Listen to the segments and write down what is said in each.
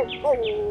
Reusinori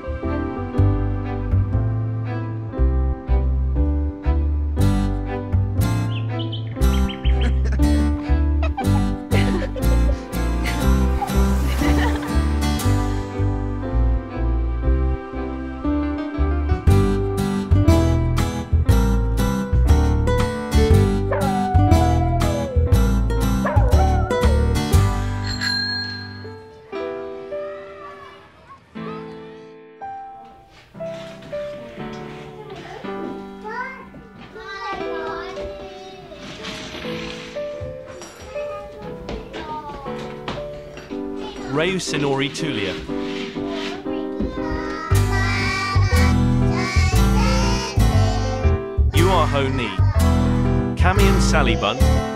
Reu Sinori Tulia. Yuaho Ni. Sally Bun.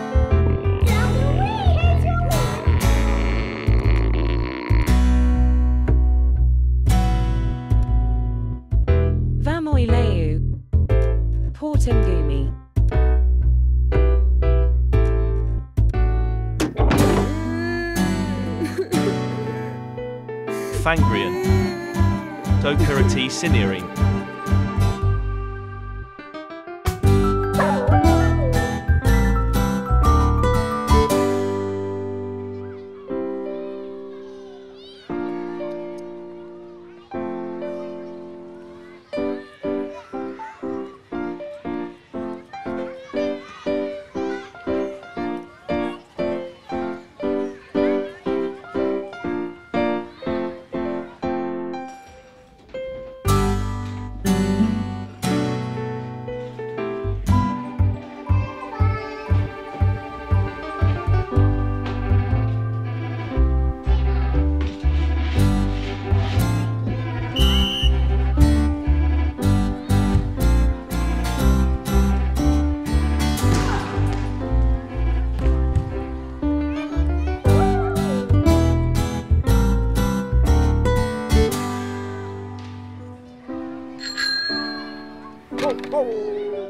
Fangrian, Docera T. 不